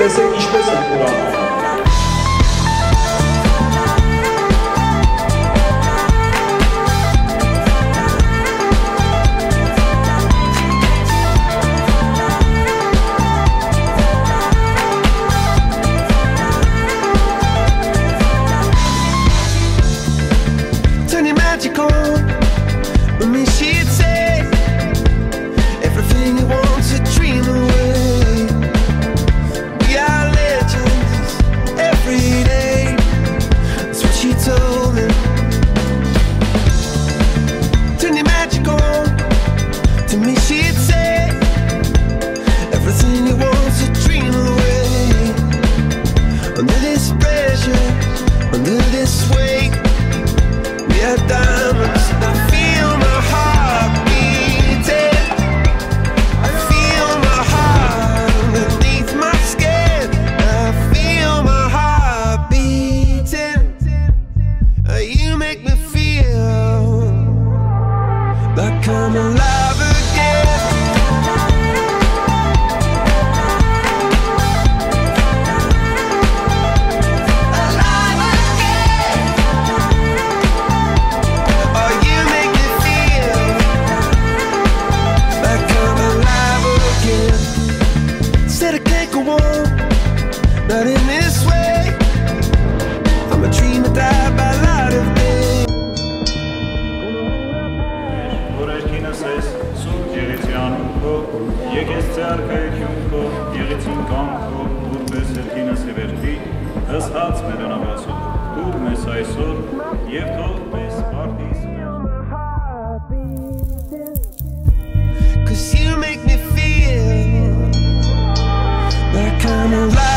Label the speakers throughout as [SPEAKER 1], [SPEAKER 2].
[SPEAKER 1] especial, especial Like I'm alive
[SPEAKER 2] է արքայություն քո, գեղեցիկ կամքո, որպես երկինս հեվերտի, հսած մեր անավասով, դուր մեզ այսօր և թող մեզ պարտիս
[SPEAKER 1] Cause you make me feel like I'm alive.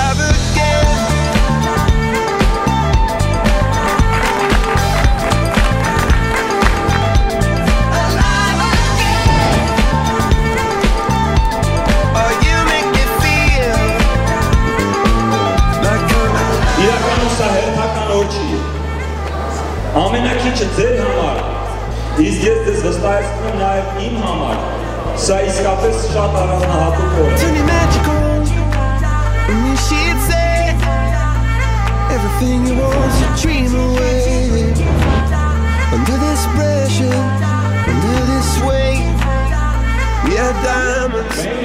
[SPEAKER 3] Ամենակիչը ձեր համար, իսկ ես ձեզ վստահեցնում նաև իմ համար, սա իսկապես շատ առանձնահատուկ օր է։
[SPEAKER 1] Everything you want to dream away Under this pressure, under this weight We are diamonds